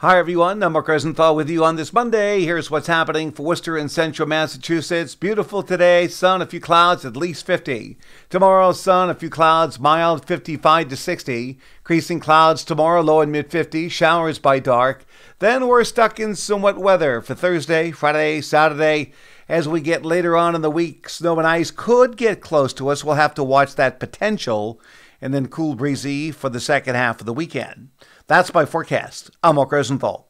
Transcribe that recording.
Hi, everyone. I'm Mark Rosenthal with you on this Monday. Here's what's happening for Worcester and central Massachusetts. Beautiful today, sun, a few clouds, at least 50. Tomorrow, sun, a few clouds, mild, 55 to 60. Increasing clouds tomorrow, low and mid 50s, showers by dark. Then we're stuck in somewhat weather for Thursday, Friday, Saturday. As we get later on in the week, snow and ice could get close to us. We'll have to watch that potential. And then cool breezy for the second half of the weekend. That's my forecast. I'm Mark Rosenthal.